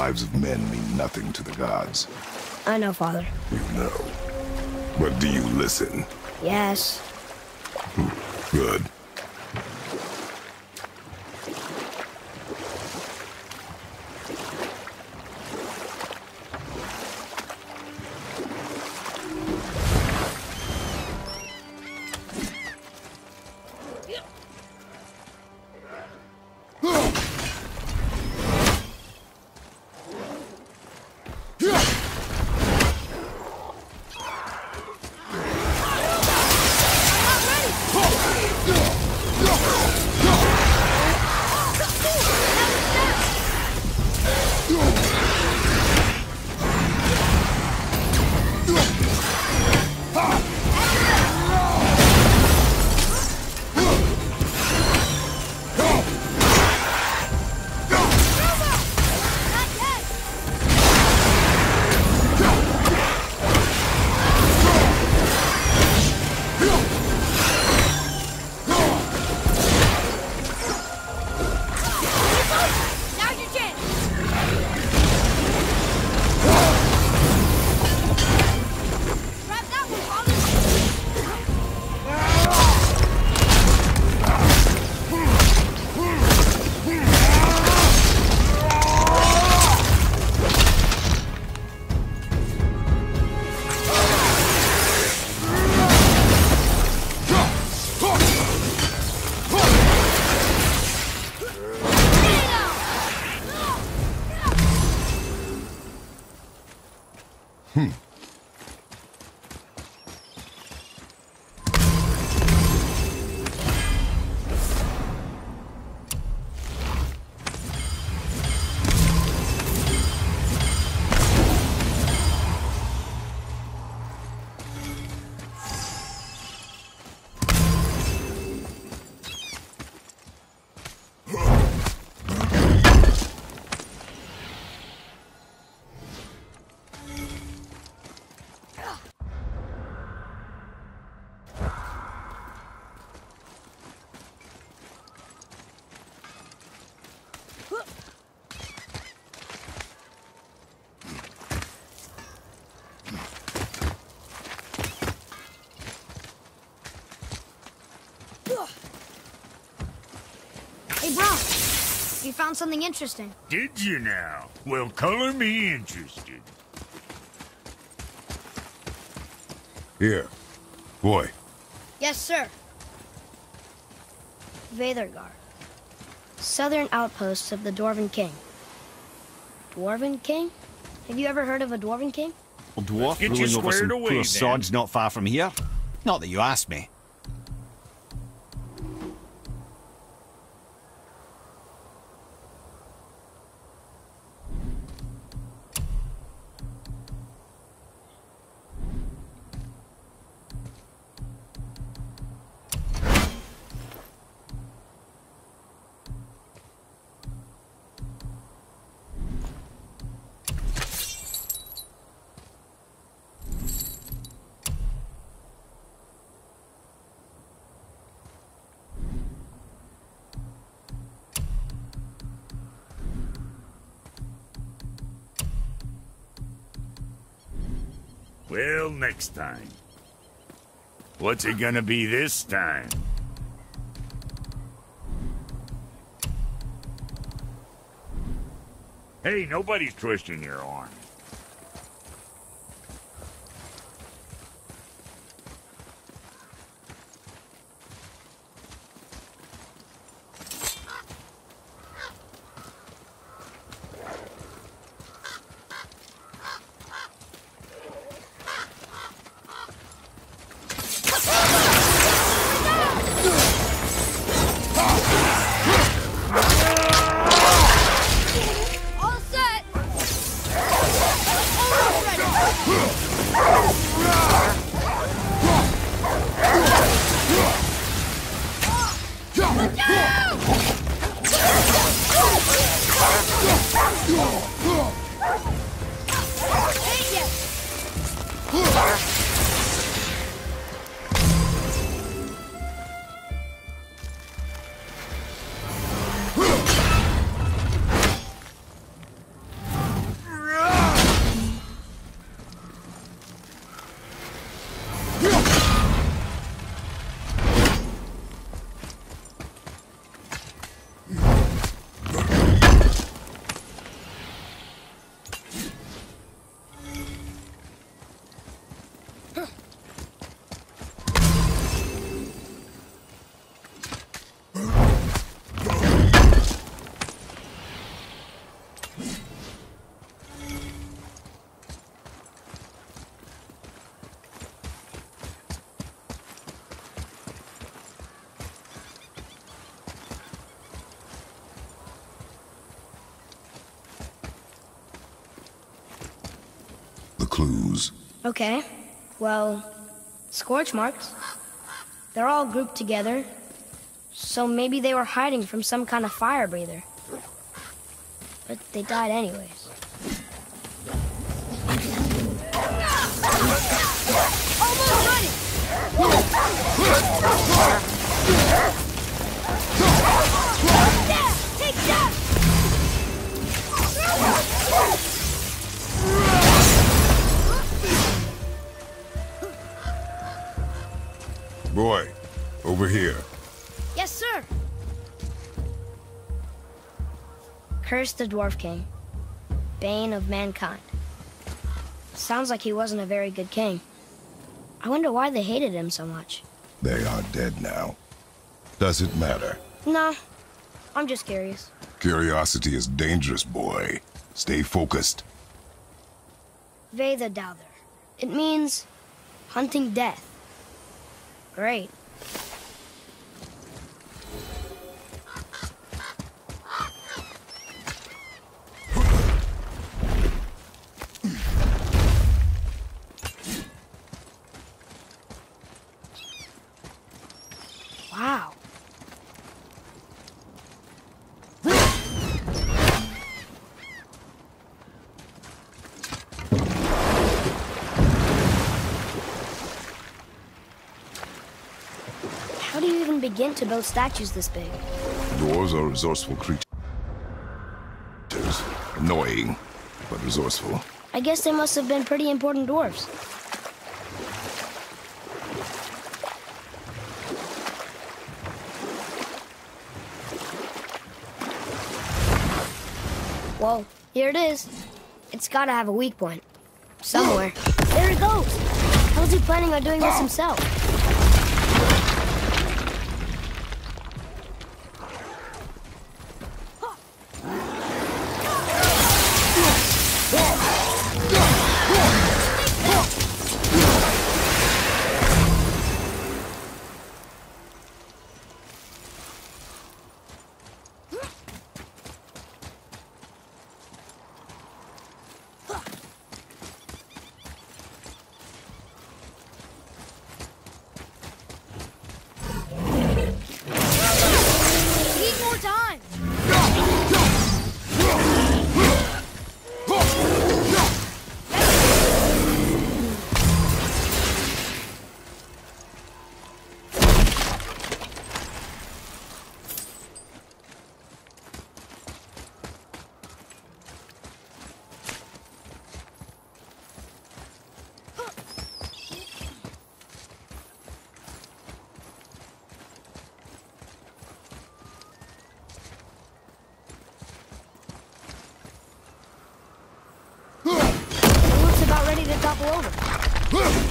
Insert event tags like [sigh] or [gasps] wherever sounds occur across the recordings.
lives of men mean nothing to the gods. I know, Father. You know. But do you listen? Yes. Good. Hey, found something interesting. Did you now? Well, color me interested. Here. Boy. Yes, sir. Veithurgard. Southern outposts of the Dwarven King. Dwarven King? Have you ever heard of a Dwarven King? A dwarf Get you ruling over squared some away, poor then. sods not far from here? Not that you asked me. Well, next time. What's it gonna be this time? Hey, nobody's twisting your arm. Take clues. Okay. Well, scorch marks. They're all grouped together. So maybe they were hiding from some kind of fire breather. But they died anyways. Almost ready! Yeah, take that! Boy, over here. Yes, sir. Curse the Dwarf King. Bane of mankind. Sounds like he wasn't a very good king. I wonder why they hated him so much. They are dead now. Does it matter? No, I'm just curious. Curiosity is dangerous, boy. Stay focused. Ve the Douther. It means hunting death. Great. Begin to build statues this big? Dwarves are resourceful creatures. Annoying, but resourceful. I guess they must have been pretty important dwarves. Well, here it is. It's gotta have a weak point. Somewhere. [gasps] There it goes! How's he planning on doing this [gasps] himself? Topple over.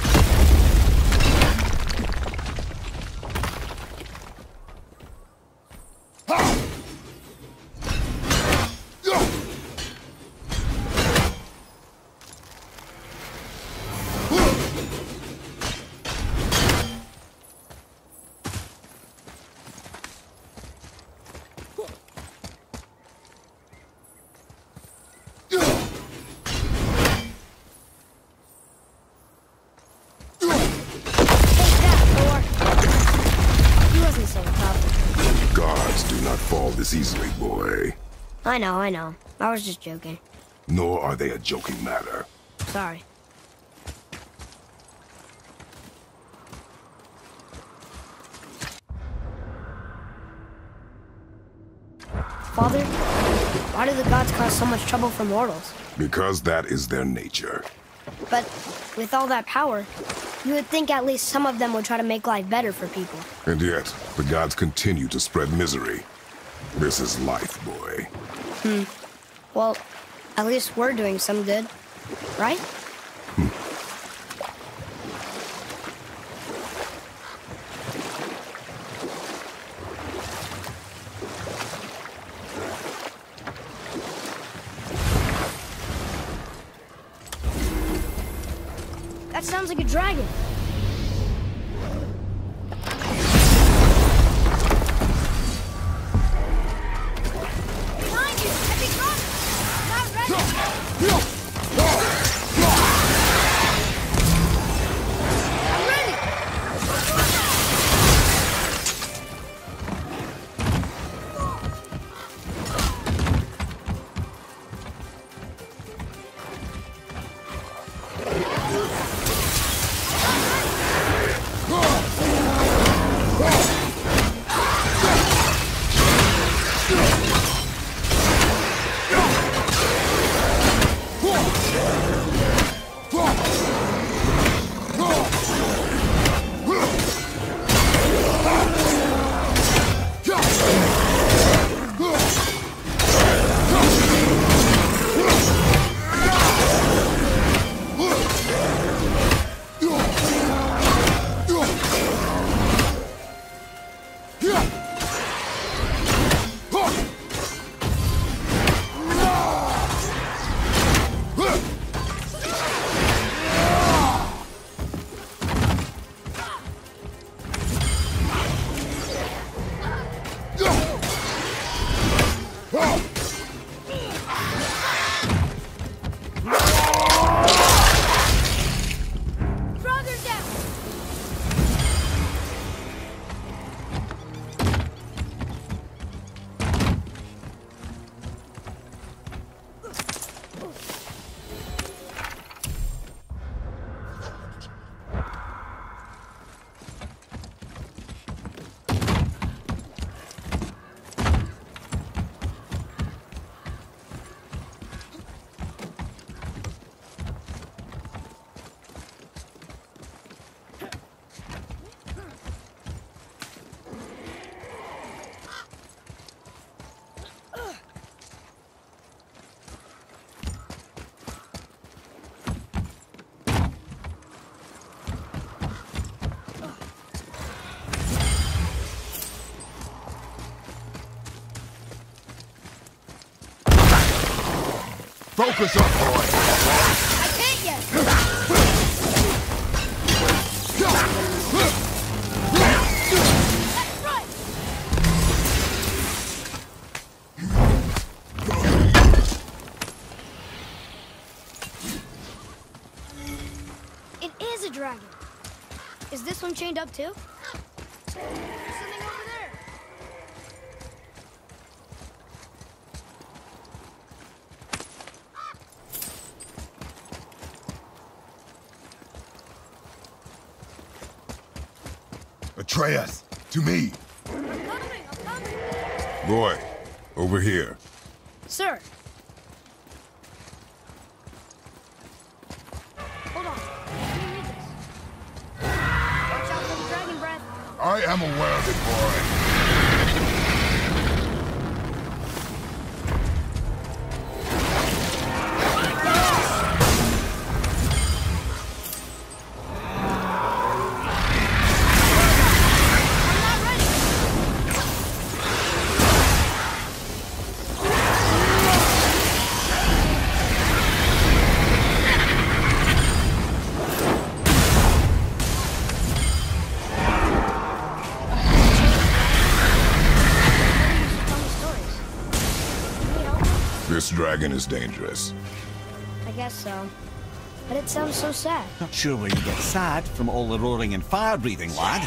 Fall this easily, boy. I know, I know. I was just joking. Nor are they a joking matter. Sorry. Father, why do the gods cause so much trouble for mortals? Because that is their nature. But with all that power, you would think at least some of them would try to make life better for people. And yet, the gods continue to spread misery. This is life, boy. Hmm. Well, at least we're doing some good, right? That sounds like a dragon. Focus up, boy! I can't yet! That's right! It is a dragon. Is this one chained up too? There's something over there! Atreus, to me! I'm coming! I'm coming! Boy, over here. Sir. Hold on. Let me this. Watch out for the dragon breath. I am aware of it, boy. Dragon is dangerous. I guess so. But it sounds so sad. Not sure where you get sad from all the roaring and fire breathing, lad.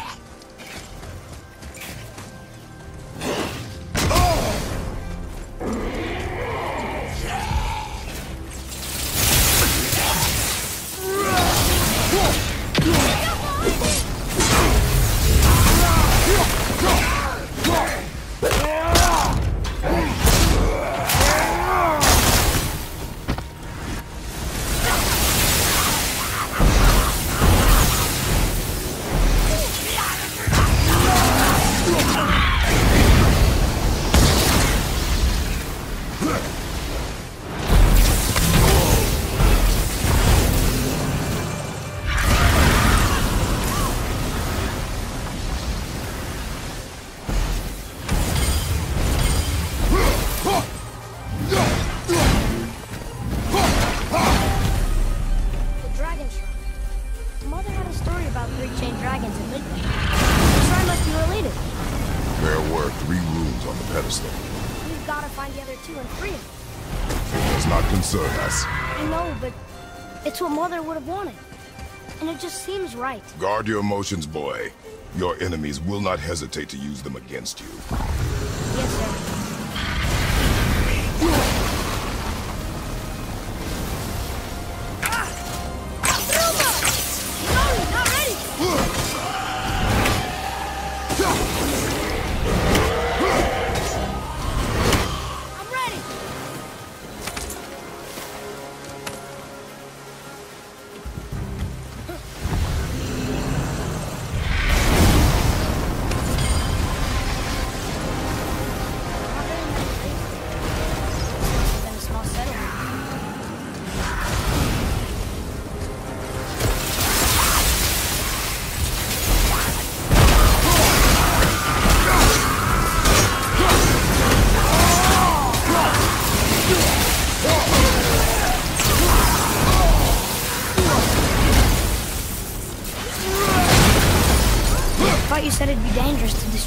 Dragons at midnight. The shrine must be related. There were three rooms on the pedestal. We've got to find the other two and free them. It Does not concern us. I know, but it's what Mother would have wanted. And it just seems right. Guard your emotions, boy. Your enemies will not hesitate to use them against you. Yes, sir.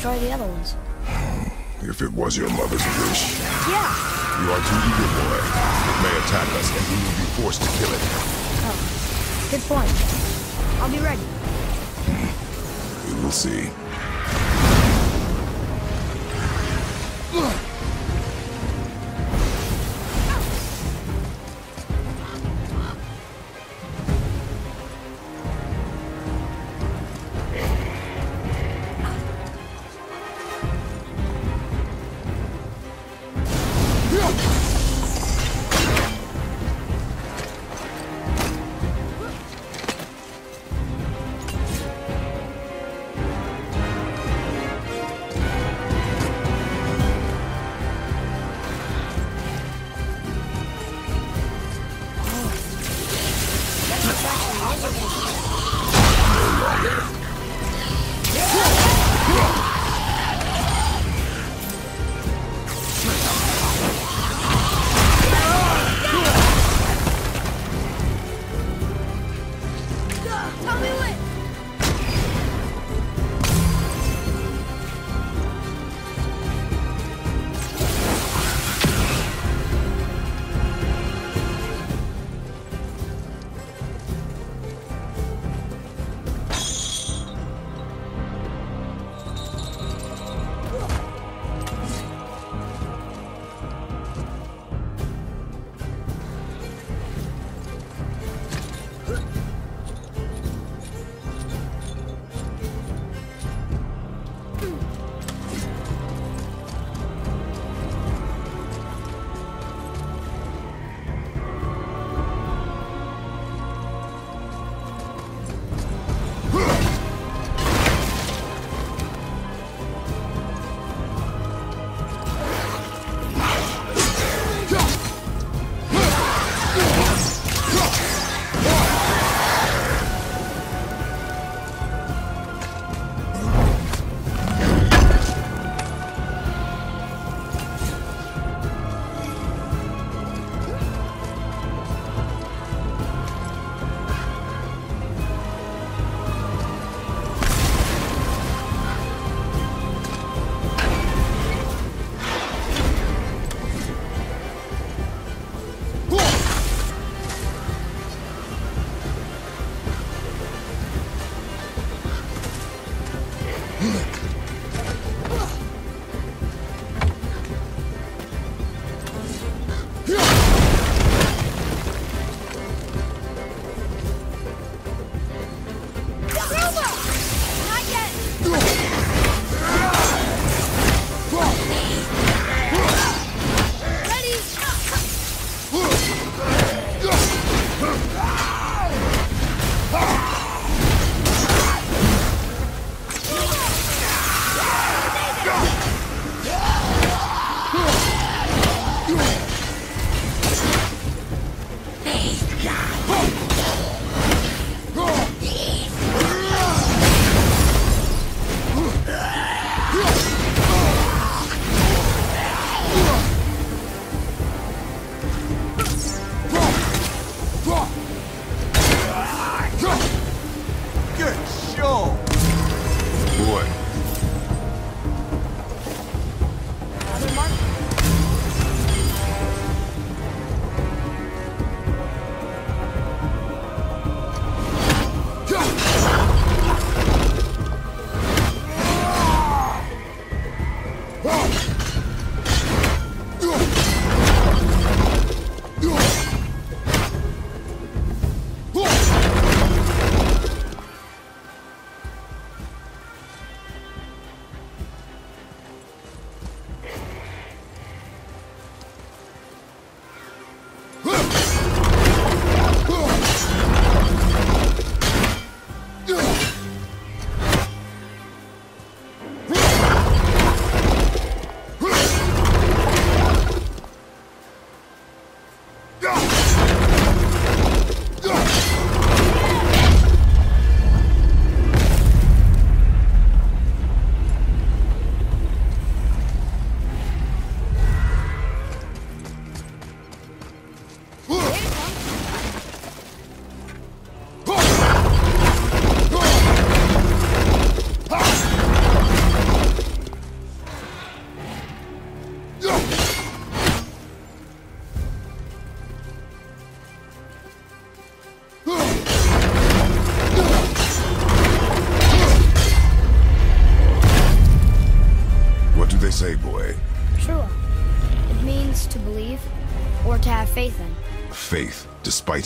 Destroy the other ones. [sighs] If it was your mother's wish. Yeah. You are too eager, boy. It may attack us, and we will be forced to kill it. Oh, good point. I'll be ready. [laughs] We will see.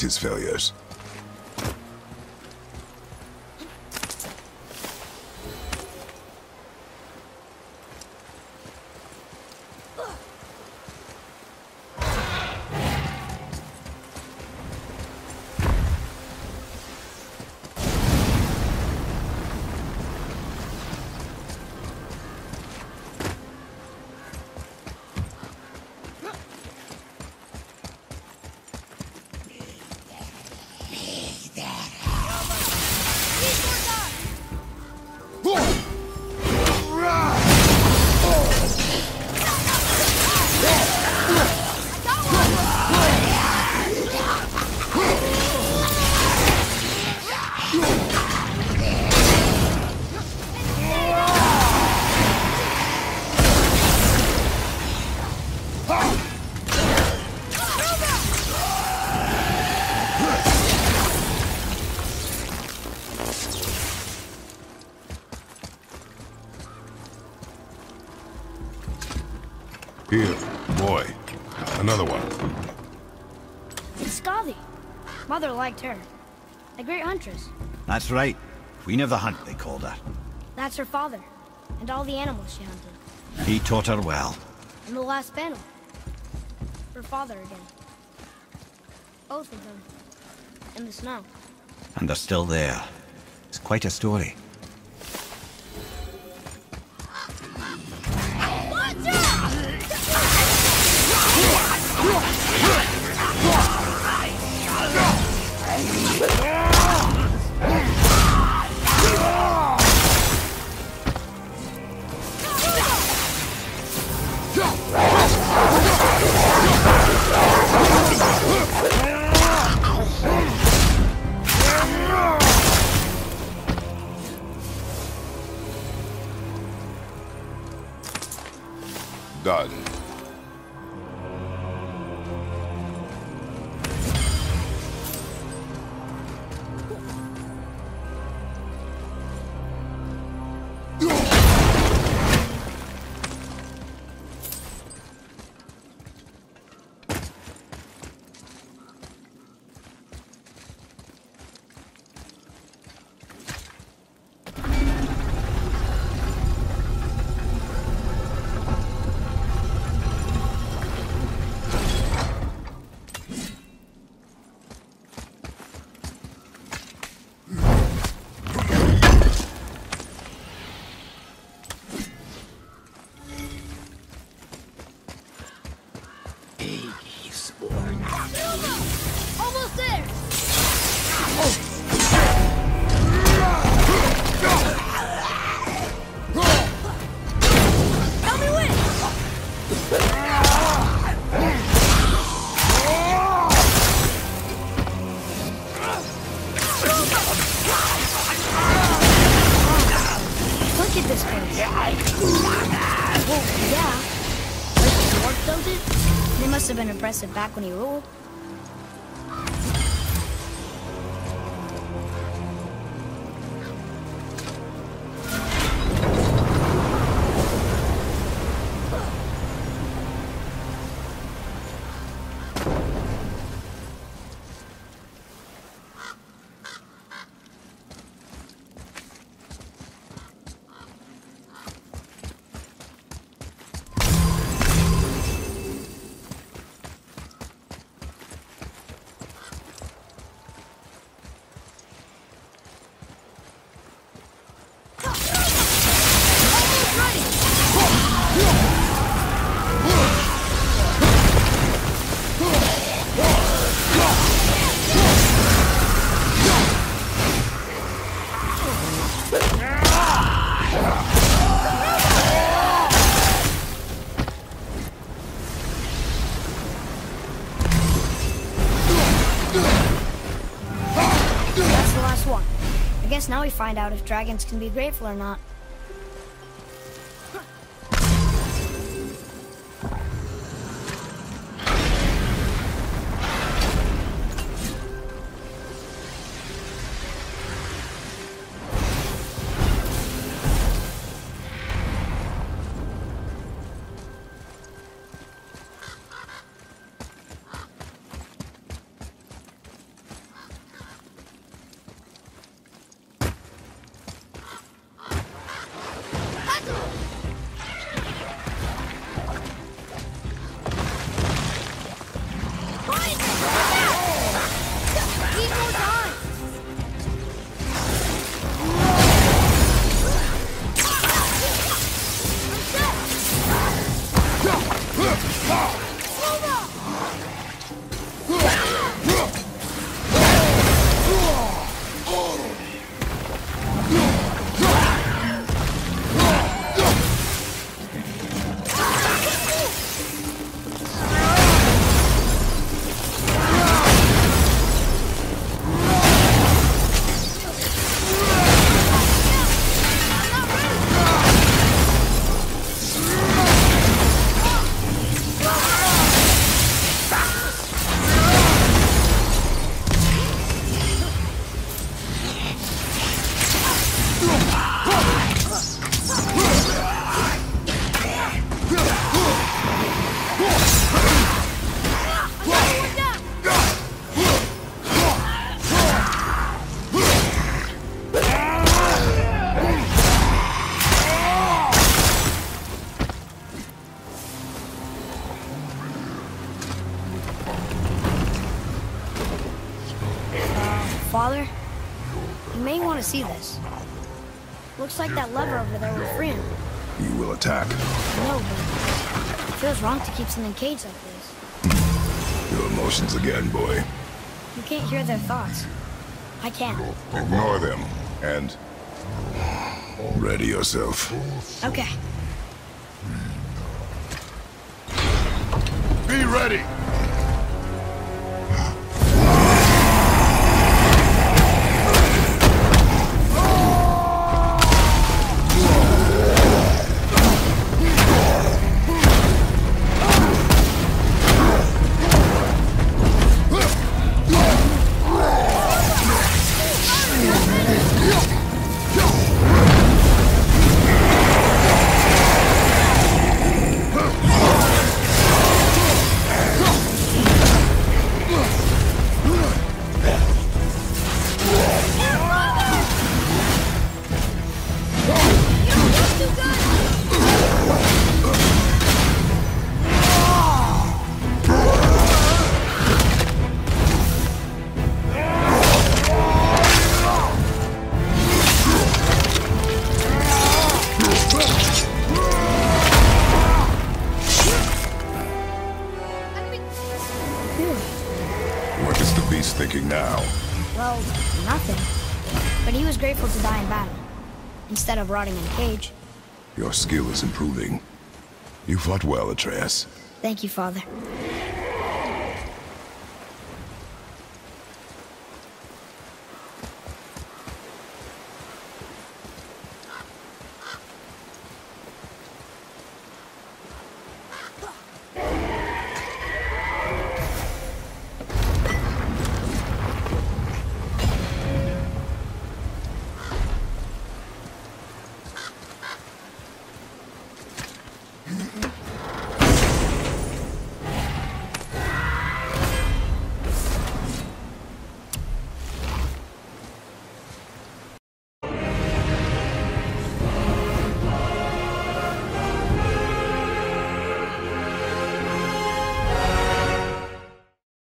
His failures. Here, boy. Another one. It's Skadi. Mother liked her. A great huntress. That's right. Queen of the Hunt, they called her. That's her father. And all the animals she hunted. He taught her well. In the last panel. Her father again. Both of them. In the snow. And they're still there. It's quite a story. Done. ကို find out if dragons can be grateful or not. Feels wrong to keep something caged like this. Your emotions again, boy. You can't hear their thoughts. I can. Ignore them, and... Ready yourself. Okay. Be ready! Now? Well, nothing. But he was grateful to die in battle, instead of rotting in a cage. Your skill is improving. You fought well, Atreus. Thank you, Father.